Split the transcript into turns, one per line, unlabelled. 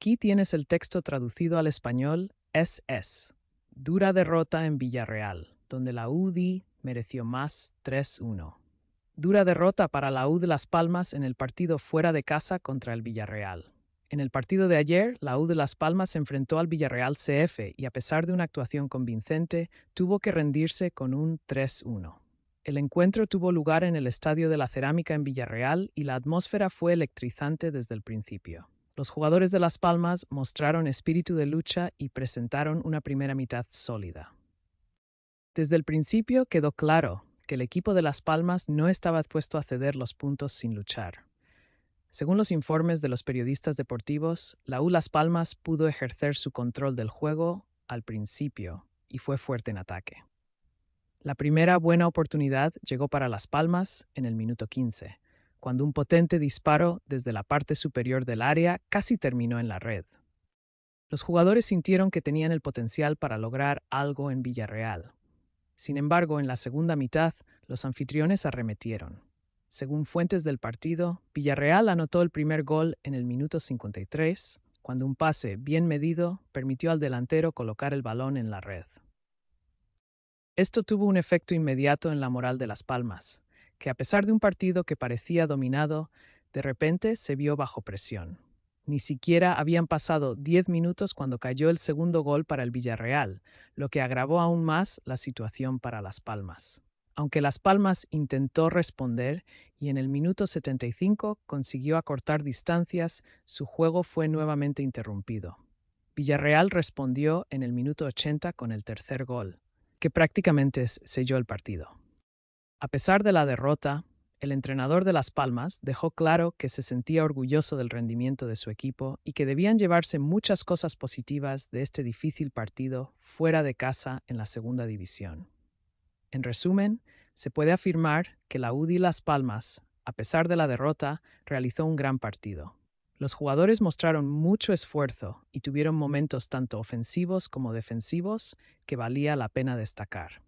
Aquí tienes el texto traducido al español SS. Dura derrota en Villarreal, donde la UDI mereció más 3-1. Dura derrota para la U de Las Palmas en el partido fuera de casa contra el Villarreal. En el partido de ayer, la U de Las Palmas se enfrentó al Villarreal CF y a pesar de una actuación convincente, tuvo que rendirse con un 3-1. El encuentro tuvo lugar en el Estadio de la Cerámica en Villarreal y la atmósfera fue electrizante desde el principio. Los jugadores de Las Palmas mostraron espíritu de lucha y presentaron una primera mitad sólida. Desde el principio quedó claro que el equipo de Las Palmas no estaba dispuesto a ceder los puntos sin luchar. Según los informes de los periodistas deportivos, la U Las Palmas pudo ejercer su control del juego al principio y fue fuerte en ataque. La primera buena oportunidad llegó para Las Palmas en el minuto 15, cuando un potente disparo desde la parte superior del área casi terminó en la red. Los jugadores sintieron que tenían el potencial para lograr algo en Villarreal, sin embargo, en la segunda mitad, los anfitriones arremetieron. Según fuentes del partido, Villarreal anotó el primer gol en el minuto 53, cuando un pase bien medido permitió al delantero colocar el balón en la red. Esto tuvo un efecto inmediato en la moral de Las Palmas, que a pesar de un partido que parecía dominado, de repente se vio bajo presión. Ni siquiera habían pasado 10 minutos cuando cayó el segundo gol para el Villarreal, lo que agravó aún más la situación para Las Palmas. Aunque Las Palmas intentó responder y en el minuto 75 consiguió acortar distancias, su juego fue nuevamente interrumpido. Villarreal respondió en el minuto 80 con el tercer gol, que prácticamente selló el partido. A pesar de la derrota, el entrenador de Las Palmas dejó claro que se sentía orgulloso del rendimiento de su equipo y que debían llevarse muchas cosas positivas de este difícil partido fuera de casa en la segunda división. En resumen, se puede afirmar que la UDI Las Palmas, a pesar de la derrota, realizó un gran partido. Los jugadores mostraron mucho esfuerzo y tuvieron momentos tanto ofensivos como defensivos que valía la pena destacar.